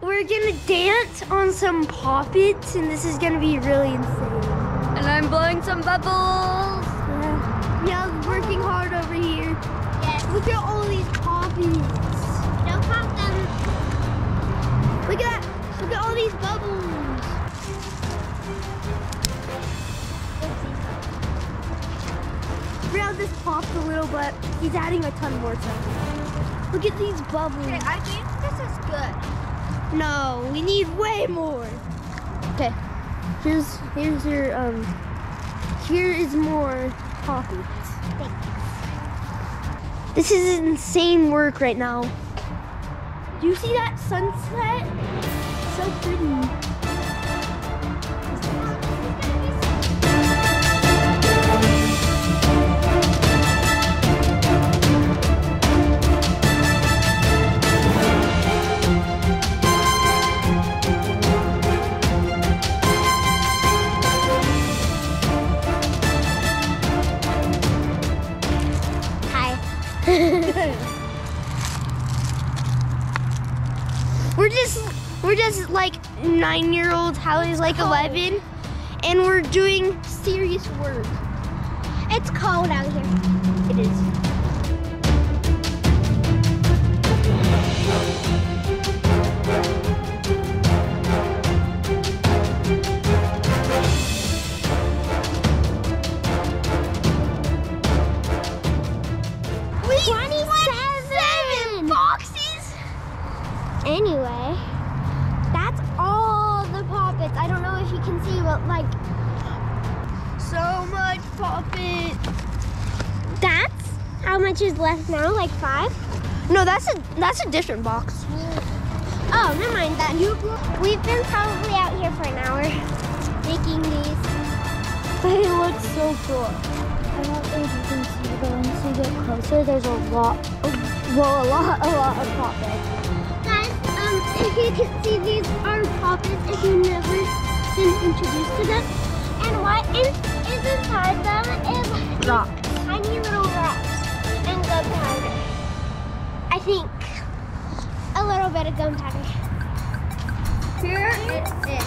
we're gonna dance on some poppets, and this is gonna be really insane. And I'm blowing some bubbles. Yeah, yeah working hard over here. Yes. Look at all these poppies. Don't pop them. Look at that. Look at all these bubbles. Real just popped a little, but he's adding a ton more stuff. Look at these bubbles. Okay, I think this is good. No, we need way more. Okay, here's here's your um. Here is more poppies. This is insane work right now. Do you see that sunset? So pretty. We're just we're just like nine year olds. Hallie's like eleven, and we're doing serious work. It's cold out here. It is. Anyway, that's all the poppets. I don't know if you can see, but like So much poppet. that's how much is left now? Like five? No, that's a that's a different box. Oh, never mind that. We've been probably out here for an hour making these. They look so cool. I don't know if you can see, but once you get closer, there's a lot. Of, well, a lot, a lot of poppet. If you can see, these are poppets if you've never been introduced to them. And what is, is inside them is Rocks. tiny little rocks and gunpowder. I think a little bit of gunpowder. Here it is.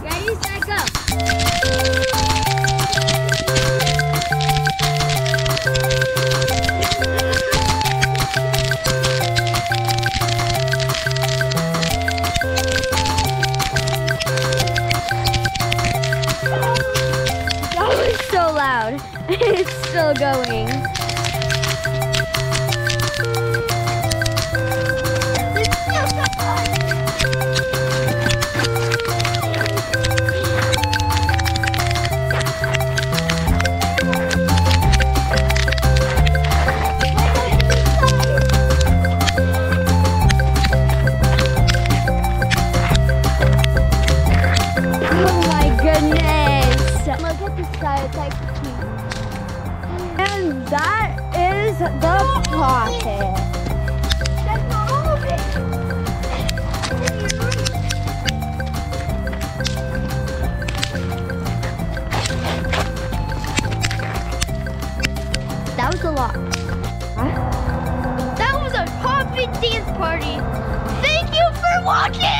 Ready, set, go. It's still going. That is the pocket. That's not all of it. That was a lot. That was a poppet dance party. Thank you for watching.